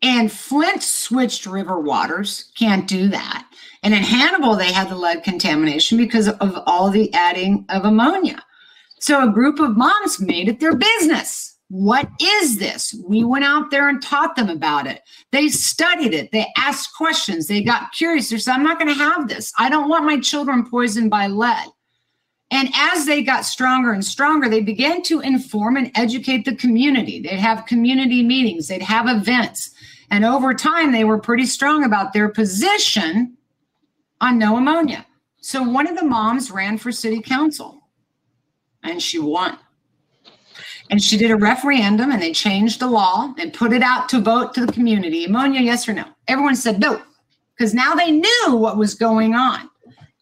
And Flint switched river waters, can't do that. And in Hannibal, they had the lead contamination because of all the adding of ammonia. So a group of moms made it their business. What is this? We went out there and taught them about it. They studied it. They asked questions. They got curious. They said, I'm not going to have this. I don't want my children poisoned by lead. And as they got stronger and stronger, they began to inform and educate the community. They'd have community meetings, they'd have events. And over time, they were pretty strong about their position on no ammonia. So one of the moms ran for city council and she won. And she did a referendum and they changed the law and put it out to vote to the community ammonia, yes or no. Everyone said no, because now they knew what was going on.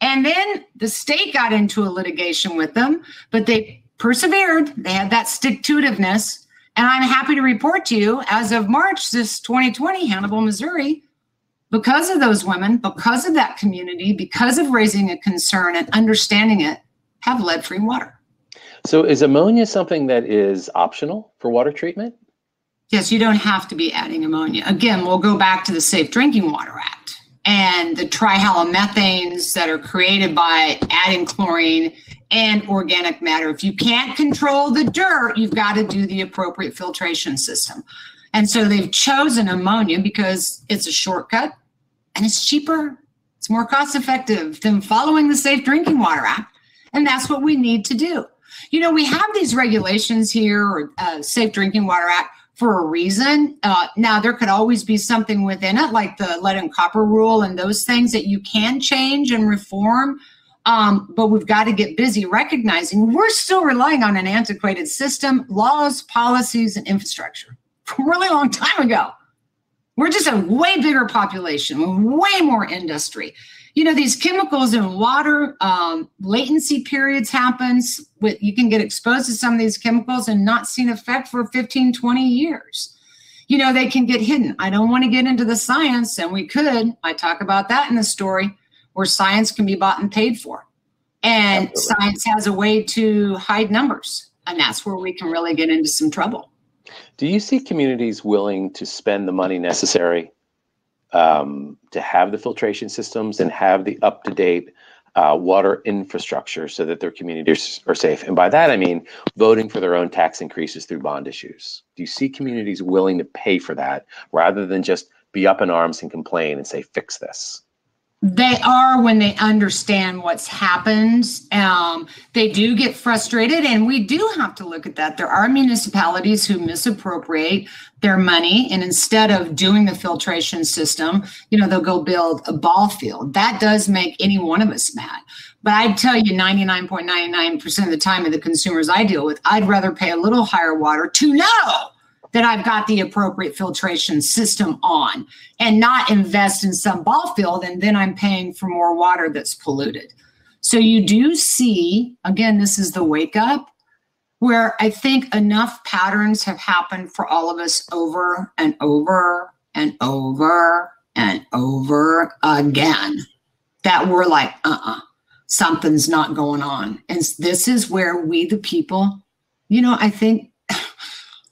And then the state got into a litigation with them, but they persevered. They had that stick to itiveness. And I'm happy to report to you, as of March this 2020, Hannibal, Missouri because of those women, because of that community, because of raising a concern and understanding it, have lead free water. So, is ammonia something that is optional for water treatment? Yes, you don't have to be adding ammonia. Again, we'll go back to the Safe Drinking Water Act and the trihalomethanes that are created by adding chlorine and organic matter. If you can't control the dirt, you've got to do the appropriate filtration system. And so they've chosen ammonia because it's a shortcut and it's cheaper. It's more cost effective than following the Safe Drinking Water Act. And that's what we need to do. You know, we have these regulations here, or uh, Safe Drinking Water Act, for a reason. Uh, now, there could always be something within it, like the lead and copper rule and those things that you can change and reform. Um, but we've got to get busy recognizing we're still relying on an antiquated system, laws, policies, and infrastructure from a really long time ago. We're just a way bigger population, way more industry. You know, these chemicals in water, um, latency periods happens with you can get exposed to some of these chemicals and not see an effect for 15, 20 years. You know, they can get hidden. I don't want to get into the science, and we could. I talk about that in the story where science can be bought and paid for. And Absolutely. science has a way to hide numbers. And that's where we can really get into some trouble. Do you see communities willing to spend the money necessary um, to have the filtration systems and have the up to date uh, water infrastructure so that their communities are safe. And by that, I mean voting for their own tax increases through bond issues. Do you see communities willing to pay for that rather than just be up in arms and complain and say, fix this? They are when they understand what's happened. Um, they do get frustrated, and we do have to look at that. There are municipalities who misappropriate their money, and instead of doing the filtration system, you know, they'll go build a ball field. That does make any one of us mad. But I tell you, 99.99% of the time of the consumers I deal with, I'd rather pay a little higher water to know that I've got the appropriate filtration system on and not invest in some ball field and then I'm paying for more water that's polluted. So you do see, again, this is the wake up where I think enough patterns have happened for all of us over and over and over and over again that we're like, uh uh-uh, uh, something's not going on. And this is where we, the people, you know, I think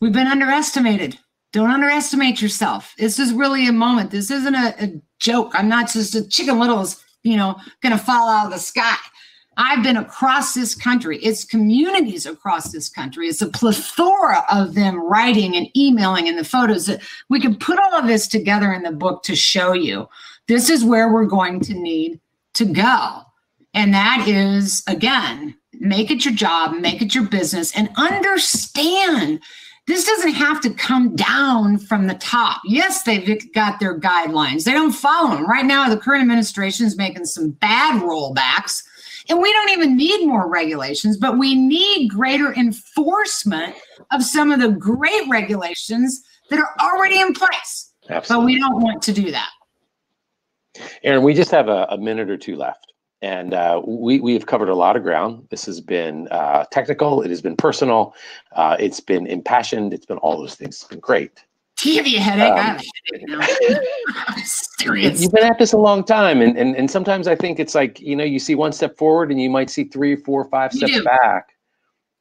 We've been underestimated. Don't underestimate yourself. This is really a moment. This isn't a, a joke. I'm not just a chicken little's, you know, to fall out of the sky. I've been across this country. It's communities across this country. It's a plethora of them writing and emailing and the photos that we can put all of this together in the book to show you. This is where we're going to need to go. And that is, again, make it your job, make it your business, and understand this doesn't have to come down from the top. Yes, they've got their guidelines. They don't follow them. Right now, the current administration is making some bad rollbacks, and we don't even need more regulations, but we need greater enforcement of some of the great regulations that are already in place. Absolutely. But we don't want to do that. Erin, we just have a, a minute or two left and uh, we we have covered a lot of ground. This has been uh, technical. It has been personal. Uh, it's been impassioned. It's been all those things. It's been great. You a headache. Um, I have a headache now. [laughs] serious. You've been at this a long time, and, and and sometimes I think it's like you know you see one step forward, and you might see three, four, five steps back.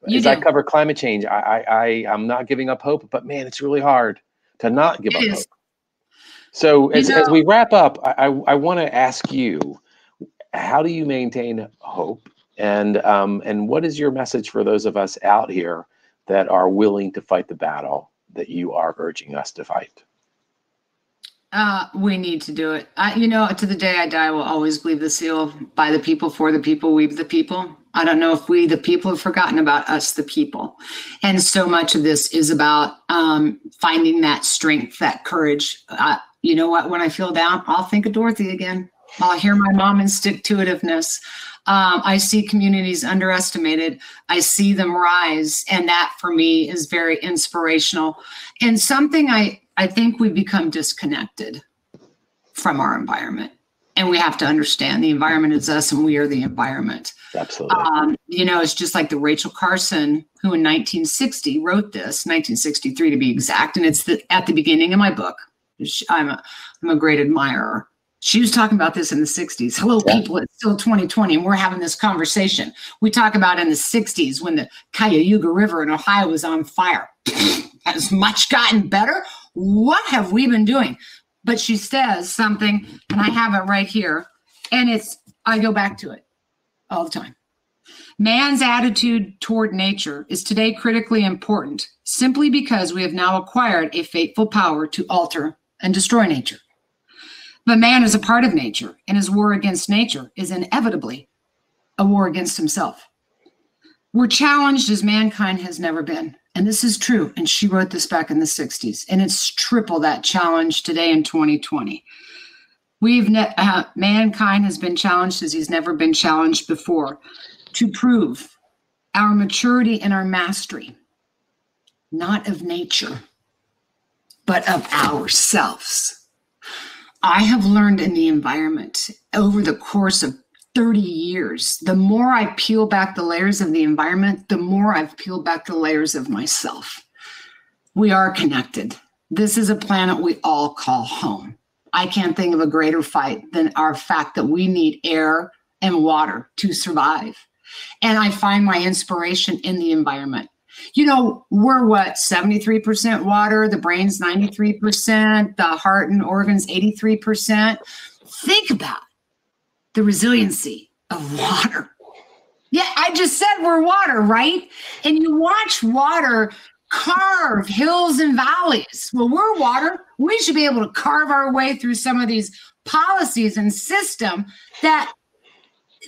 You as do. I cover climate change, I, I I I'm not giving up hope, but man, it's really hard to not give it up is. hope. So as, know, as we wrap up, I, I, I want to ask you how do you maintain hope? And um, and what is your message for those of us out here that are willing to fight the battle that you are urging us to fight? Uh, we need to do it. I, you know, to the day I die, I will always believe the seal by the people, for the people, we the people. I don't know if we, the people, have forgotten about us, the people. And so much of this is about um, finding that strength, that courage. Uh, you know what? When I feel down, I'll think of Dorothy again. I hear my mom in stick to itiveness. Um, I see communities underestimated. I see them rise, and that for me is very inspirational. And something I I think we become disconnected from our environment, and we have to understand the environment is us, and we are the environment. Absolutely. Um, you know, it's just like the Rachel Carson who in 1960 wrote this, 1963 to be exact, and it's the, at the beginning of my book. I'm a I'm a great admirer she was talking about this in the 60s. Hello, yeah. people, it's still 2020, and we're having this conversation. We talk about in the 60s when the Cuyahoga River in Ohio was on fire. [clears throat] Has much gotten better? What have we been doing? But she says something, and I have it right here, and it's, I go back to it all the time. Man's attitude toward nature is today critically important simply because we have now acquired a fateful power to alter and destroy nature. But man is a part of nature, and his war against nature is inevitably a war against himself. We're challenged as mankind has never been. And this is true. And she wrote this back in the 60s. And it's triple that challenge today in 2020. We've ne- uh, mankind has been challenged as he's never been challenged before to prove our maturity and our mastery, not of nature, but of ourselves. I have learned in the environment over the course of 30 years, the more I peel back the layers of the environment, the more I've peeled back the layers of myself. We are connected. This is a planet we all call home. I can't think of a greater fight than our fact that we need air and water to survive. And I find my inspiration in the environment. You know, we're what, 73% water, the brain's 93%, the heart and organs 83%. Think about the resiliency of water. Yeah, I just said we're water, right? And you watch water carve hills and valleys. Well, we're water. We should be able to carve our way through some of these policies and system that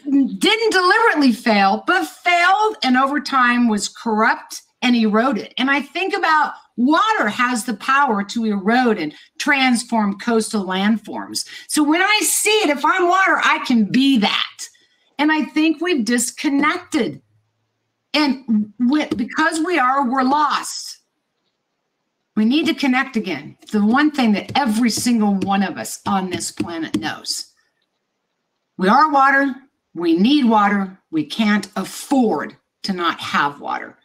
didn't deliberately fail, but failed and over time was corrupt and eroded. And I think about water has the power to erode and transform coastal landforms. So when I see it, if I'm water, I can be that. And I think we've disconnected. And because we are, we're lost. We need to connect again. The one thing that every single one of us on this planet knows we are water, we need water, we can't afford to not have water.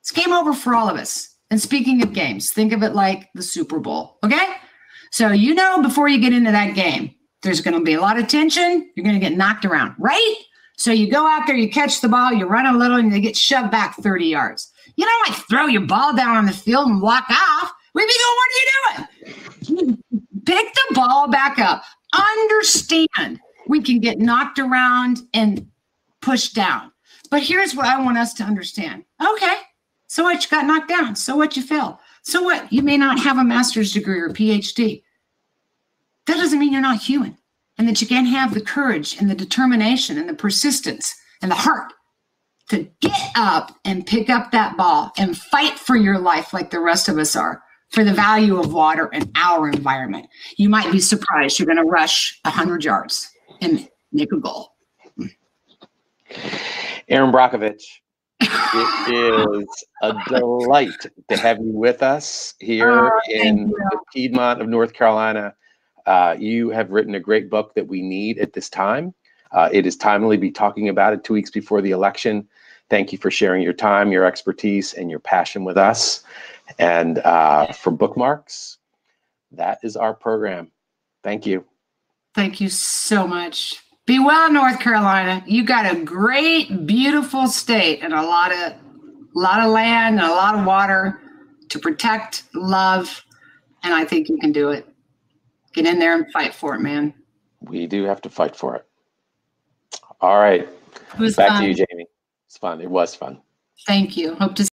It's game over for all of us. And speaking of games, think of it like the Super Bowl, okay? So you know before you get into that game, there's going to be a lot of tension. You're going to get knocked around, right? So you go out there, you catch the ball, you run a little, and you get shoved back 30 yards. You don't like throw your ball down on the field and walk off. We'd be going, what are you doing? [laughs] Pick the ball back up. Understand we can get knocked around and pushed down. But here's what I want us to understand. Okay, so what you got knocked down? So what you failed? So what? You may not have a master's degree or PhD. That doesn't mean you're not human and that you can't have the courage and the determination and the persistence and the heart to get up and pick up that ball and fight for your life like the rest of us are for the value of water and our environment. You might be surprised you're going to rush 100 yards and make a goal. Erin Brockovich, it is a delight to have you with us here oh, in the Piedmont of North Carolina. Uh, you have written a great book that we need at this time. Uh, it is timely to be talking about it two weeks before the election. Thank you for sharing your time, your expertise, and your passion with us. And uh, for bookmarks, that is our program. Thank you. Thank you so much. Be well, North Carolina. You got a great, beautiful state and a lot of, a lot of land and a lot of water to protect, love, and I think you can do it. Get in there and fight for it, man. We do have to fight for it. All right. Back fun. to you, Jamie. It's fun. It was fun. Thank you. Hope to